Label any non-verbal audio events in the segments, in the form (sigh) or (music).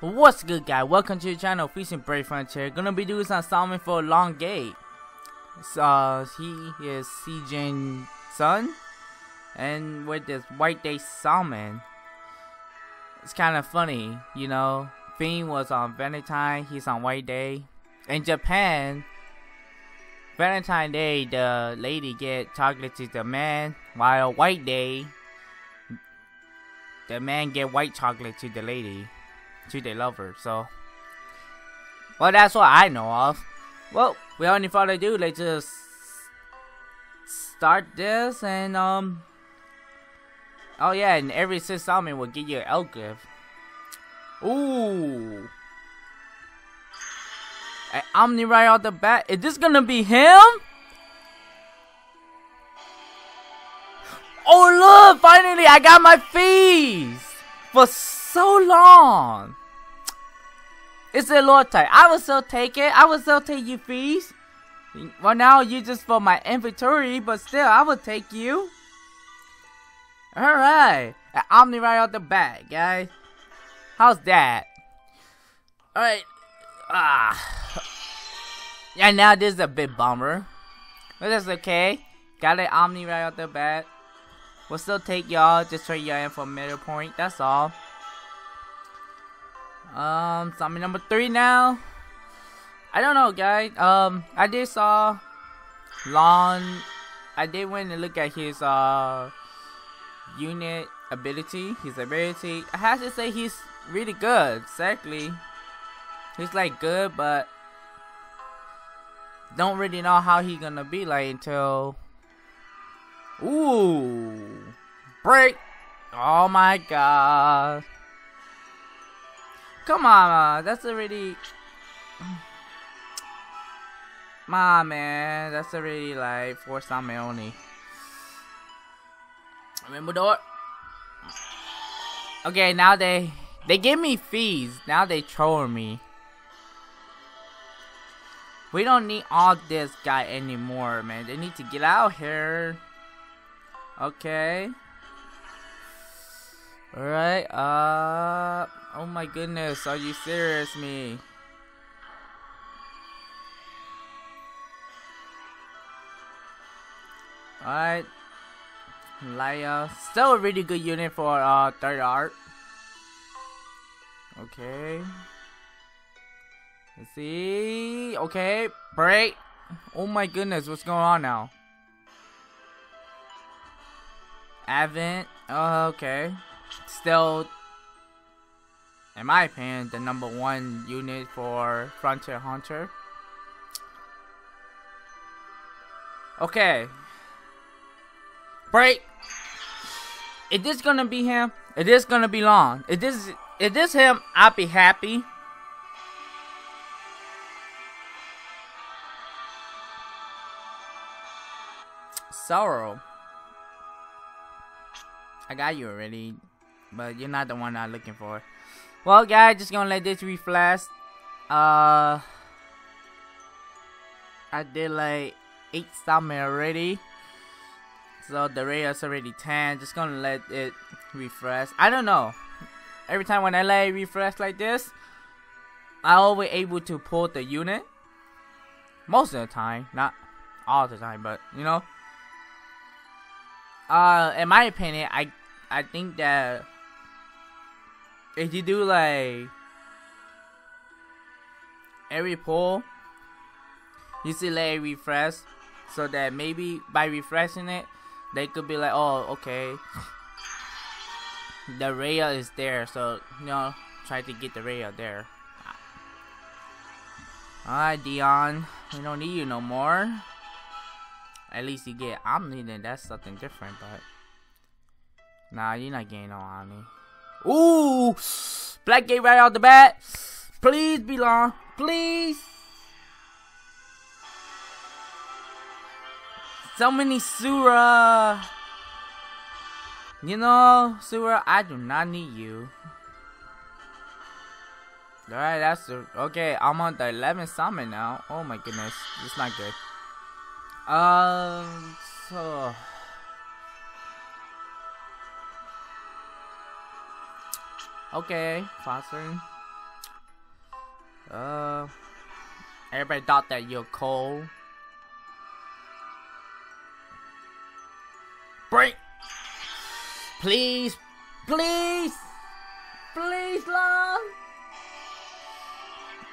What's good guys? Welcome to the channel Feasting Brave Frontier. Gonna be doing some summon for a Long Gate. So, uh, he is CJ's son. And with this White Day Summon. It's kinda funny, you know. Fiend was on Valentine, he's on White Day. In Japan, Valentine Day the lady get chocolate to the man, while White Day the man get white chocolate to the lady to the lover. So, well, that's what I know of. Well, without any further ado, let's just start this and um. Oh yeah, and every six summon will give you an Elgif. Ooh. An Omni right off the bat. Is this gonna be him? Oh look! Finally, I got my fees for so long. It's a lot type. I will still take it. I will still take you fees. Well, now you just for my inventory, but still, I will take you. Alright. Omni right out the bat, guys. How's that? Alright. Ah. Yeah, now this is a bit bummer. But that's okay. Got an Omni right out the bat. We'll still take y'all. Just trade y'all in for middle point. That's all. Um, zombie number three now. I don't know, guys. Um, I did saw Lon. I did went and look at his uh unit ability. His ability. I have to say he's really good. Exactly. He's like good, but don't really know how he gonna be like until. Ooh, break! Oh my god. Come on, uh, that's already. My man, that's already like four summon only. Remember that? Okay, now they they give me fees. Now they troll me. We don't need all this guy anymore, man. They need to get out here. Okay. Alright, uh... Oh my goodness, are you serious, me? Alright. Laya. Still a really good unit for uh, third art. Okay. Let's see. Okay, break. Oh my goodness, what's going on now? Advent. Oh, okay. Still in my opinion, the number one unit for Frontier Hunter. Okay. Break. Is this gonna be him? Is this gonna be long? Is this is this him? I'll be happy. Sorrow. I got you already, but you're not the one I'm looking for. Well, guys, just gonna let this reflash. Uh, I did like eight summon already, so the rate is already ten. Just gonna let it refresh. I don't know. Every time when I let it refresh like this, I always able to pull the unit. Most of the time, not all the time, but you know. Uh, in my opinion, I I think that if you do like every pull, you see let it refresh, so that maybe by refreshing it, they could be like, oh, okay, the rail is there, so you know, try to get the rail there. Alright, Dion, we don't need you no more. At least you get Omni, then that's something different, but nah, you're not getting no Omni. Ooh! Black gate right out the bat. Please be long. Please. So many Sura. You know, Sura, I do not need you. Alright, that's the. Okay, I'm on the 11th summon now. Oh my goodness. It's not good. Um, so. Okay, fostering. Uh, everybody thought that you're cold. Break! Please, please, please, Long!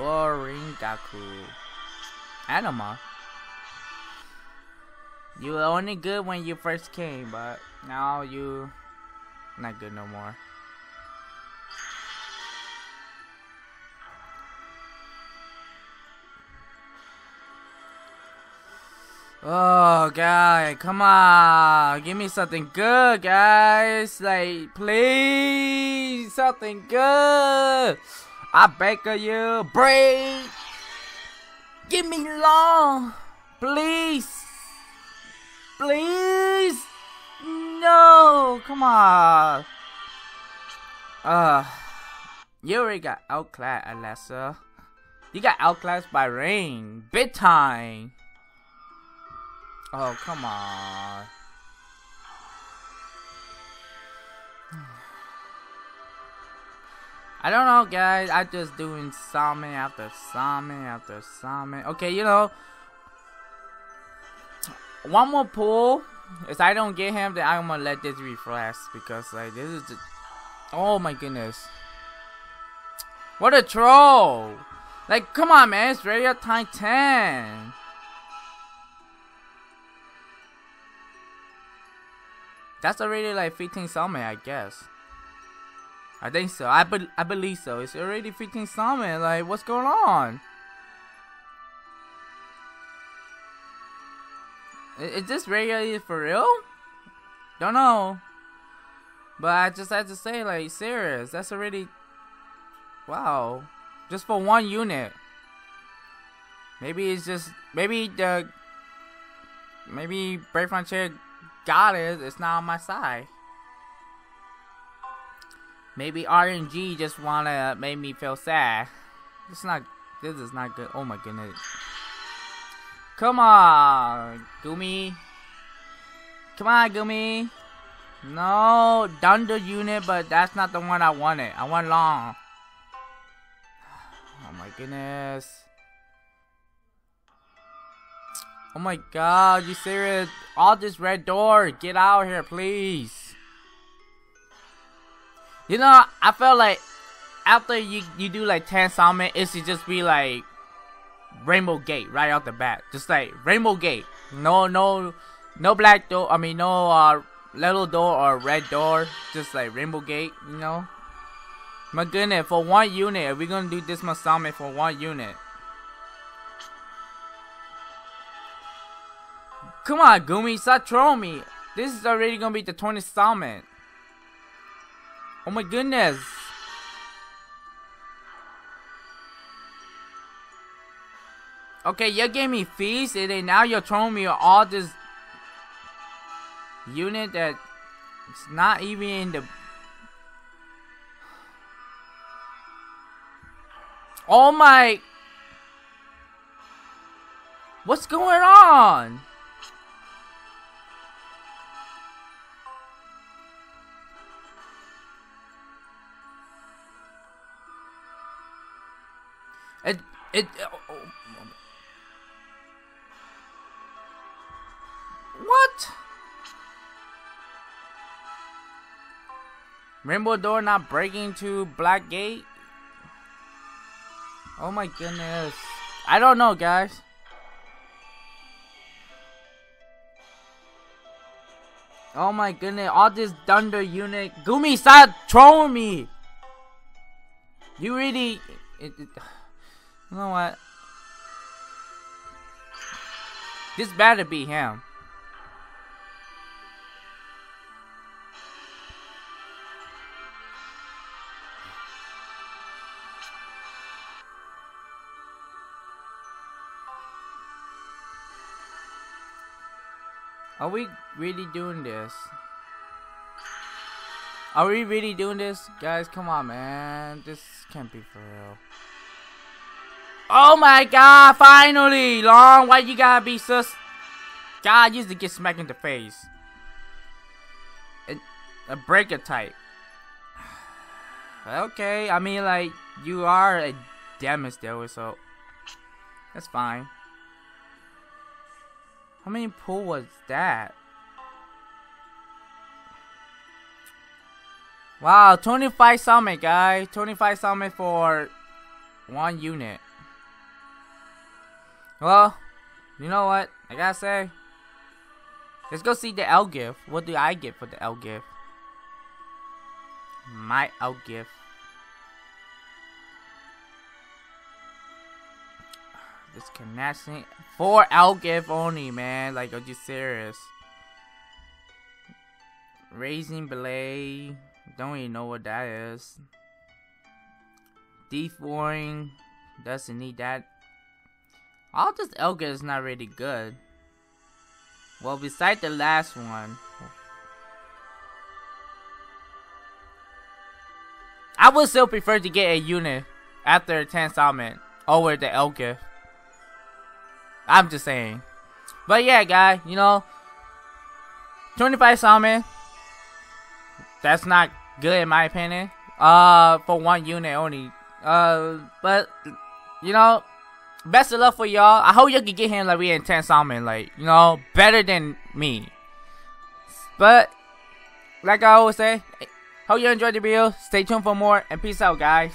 Or Ringaku. Anima. You were only good when you first came, but now you not good no more. Oh, guy, come on. Give me something good, guys. Like, please, something good. I beg of you, break. Give me long, please. Please. No, come on. Uh, you already got outclassed, Alessa. You got outclassed by Rain. Big time. Oh, come on. I don't know, guys. I just doing summon after summon after summon. Okay, you know, one more pull. If I don't get him, then I'm gonna let this refresh because like this is just, oh my goodness. What a troll! Like, come on, man. It's radio time 10. That's already like 15 summon, I guess. I think so. I, be I believe so. It's already 15 summon. Like, what's going on? Is, is this really for real? Don't know. But I just had to say, like, serious. That's already... Wow. Just for one unit. Maybe it's just... Maybe the... Maybe Brave Frontier got it, it's not on my side. Maybe RNG just wanna make me feel sad. It's not. This is not good. Oh my goodness. Come on, Gumi. Come on, Gumi. No, Thunder unit, but that's not the one I wanted. I want long. (sighs) Oh my goodness. Oh my god, you serious? All this red door, get out here, please. You know, I felt like after you you do like 10 summon, it should just be like Rainbow Gate right off the bat. Just like Rainbow Gate. No, no, no black door. I mean, no uh, little door or red door. Just like Rainbow Gate, you know? My goodness, for one unit, are we're gonna do this much summon for one unit. Come on, Gumi, stop trolling me. This is already gonna be the 20th installment. Oh my goodness. Okay, you gave me fees, and then now you're throwing me all this unit that it's not even in the. Oh my! What's going on? It it. Oh, oh. What? Rainbow door not breaking to Black Gate? Oh my goodness. I don't know, guys. Oh my goodness, all this Thunder unit. Gumi, stop trolling me! You really... It, it, you know what? This better be him. Are we really doing this? Are we really doing this? Guys, come on, man. This can't be for real. Oh my god, finally! Long, why you gotta be sus? God used to get smacked in the face. And a breaker type. (sighs) Okay, I mean like you are a damage there, so that's fine. How many pull was that? Wow, 25 summit, guys. 25 summit for one unit. Well, you know what? I gotta say. Let's go see the Elgif. What do I get for the Elgif? My L gift. This connection for Elgif only, man. Like, are you serious? Raising Belay. Don't even know what that is. Defouring. Doesn't need that. All this Elga is not really good. Well, beside the last one. I would still prefer to get a unit after a 10 summon over the Elga. I'm just saying. But yeah, guy, you know, 25 summon. That's not good in my opinion. Uh, for one unit only. Uh, but you know, best of luck for y'all. I hope you can get him like we in 10 summon, like you know, better than me. But like I always say, hope you enjoyed the video. Stay tuned for more, and peace out, guys.